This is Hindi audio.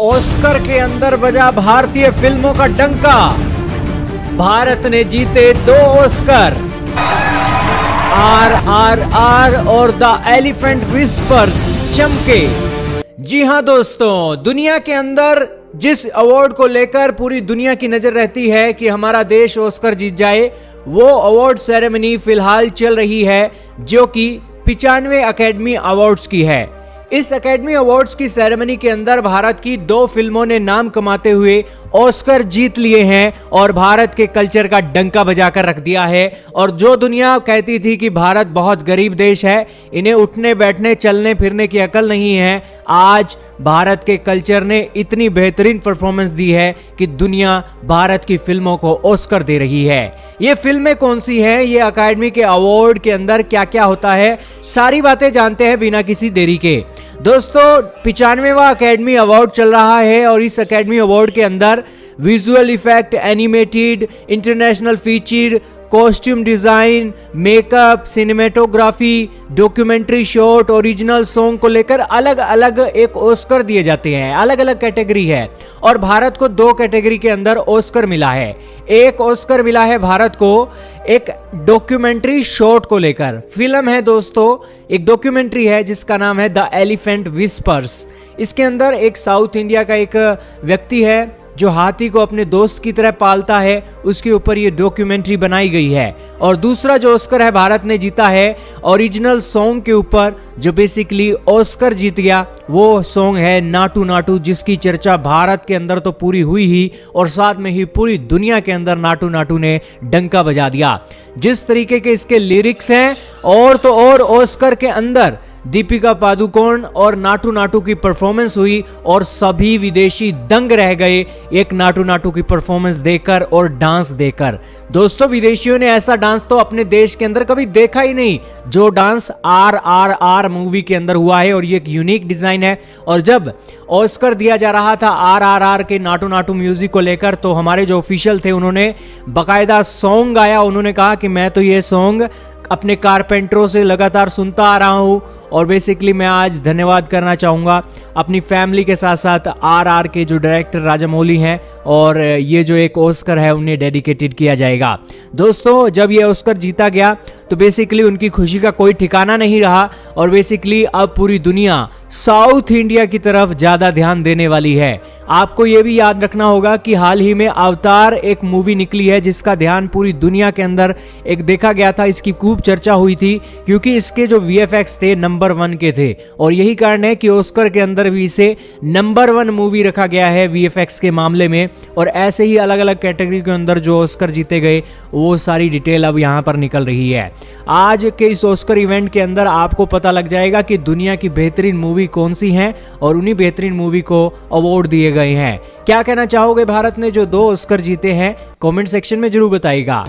ऑस्कर के अंदर बजा भारतीय फ़िल्मों का डंका। भारत ने जीते दो ऑस्कर आर आर आर और द एलिफेंट विस्पर्स चमके। जी हाँ दोस्तों, दुनिया के अंदर जिस अवार्ड को लेकर पूरी दुनिया की नज़र रहती है कि हमारा देश ऑस्कर जीत जाए, वो अवार्ड सेरेमनी फ़िलहाल चल रही है, जो कि पिचानवे अकेडमी अवार्ड्स की है। इस अकेडमी अवार्ड्स की सेरेमनी के अंदर भारत की दो फ़िल्मों ने नाम कमाते हुए ऑस्कर जीत लिए हैं और भारत के कल्चर का डंका बजाकर रख दिया है। और जो दुनिया कहती थी कि भारत बहुत गरीब देश है, इन्हें उठने, बैठने, चलने, फिरने की अकल नहीं है। आज भारत के कल्चर ने इतनी बेहतरीन परफॉर्मेंस दी है कि दुनिया भारत की फ़िल्मों को ऑस्कर दे रही है। ये फ़िल्में कौन सी हैं? ये अकेडमी के अवार्ड के अंदर क्या क्या होता है? सारी बातें जानते हैं बिना किसी देरी के। दोस्तों, पिचानवेवा अकेडमी अवार्ड चल रहा है और इस अकेडमी अवार्ड के अंदर visual effect animated international feature costume design makeup cinematography documentary short original song को लेकर अलग अलग एक ऑस्कर दिए जाते हैं। अलग अलग कैटेगरी है और भारत को दो कैटेगरी के अंदर ऑस्कर मिला है। एक ऑस्कर मिला है भारत को एक डॉक्यूमेंट्री शॉट को लेकर। फ़िल्म है दोस्तों, एक डॉक्यूमेंट्री है जिसका नाम है द एलिफेंट विस्पर्स इसके अंदर एक साउथ इंडिया का एक व्यक्ति है जो हाथी को अपने दोस्त की तरह पालता है, उसके ऊपर ये डॉक्यूमेंट्री बनाई गई है। और दूसरा जो ऑस्कर है भारत ने जीता है ओरिजिनल सॉन्ग के ऊपर जो बेसिकली ऑस्कर जीत गया, वो सॉन्ग है नाटू नाटू, जिसकी चर्चा भारत के अंदर तो पूरी हुई ही, और साथ में ही पूरी दुनिया के अंदर नाटू नाटू ने डंका बजा दिया। जिस तरीके के इसके लिरिक्स हैं, और तो और ऑस्कर के अंदर दीपिका पादुकोण और नाटू नाटू की परफॉर्मेंस हुई और सभी विदेशी दंग रह गए। एक नाटू नाटू की परफॉर्मेंस देखकर और डांस देकर दोस्तों, विदेशियों ने ऐसा डांस तो अपने देश के अंदर कभी देखा ही नहीं, जो dance R R R movie के अंदर हुआ है और ये एक यूनिक डिज़ाइन है। और जब ऑस्कर दिया जा रहा था आर आर आर के नाटू नाटू म्यूज़िक को लेकर तो हमारे जो ऑफिशियल थे, उन्होंने बाकायदा सॉन्ग गाया। उन्होंने कहा कि मैं तो ये सॉन्ग अपने कारपेंटरों से लगातार सुनता आ रहा हूँ और बेसिकली मैं आज धन्यवाद करना चाहूँगा अपनी फैमिली के साथ साथ आर आर के जो डायरेक्टर राजा मौली हैं और ये जो एक ऑस्कर है उन्हें डेडिकेटेड किया जाएगा। दोस्तों, जब ये ऑस्कर जीता गया तो बेसिकली उनकी खुशी का कोई ठिकाना नहीं रहा और बेसिकली अब पूरी दुनिया साउथ इंडिया की तरफ़ ज़्यादा ध्यान देने वाली है। आपको यह भी याद रखना होगा कि हाल ही में अवतार एक मूवी निकली है जिसका ध्यान पूरी दुनिया के अंदर एक देखा गया था, इसकी खूब चर्चा हुई थी, क्योंकि इसके जो वीएफएक्स थे नंबर वन के थे। और यही कारण है कि ऑस्कर के अंदर भी इसे नंबर वन मूवी रखा गया है वीएफएक्स के मामले में। और ऐसे ही अलग अलग कैटेगरी के अंदर जो ऑस्कर जीते गए, वो सारी डिटेल अब यहाँ पर निकल रही है। आज के इस ऑस्कर इवेंट के अंदर आपको पता लग जाएगा कि दुनिया की बेहतरीन मूवी कौन सी है और उन्हीं बेहतरीन मूवी को अवार्ड दिए गए हैं। क्या कहना चाहोगे भारत ने जो दो ऑस्कर जीते हैं? कमेंट सेक्शन में ज़रूर बताइएगा।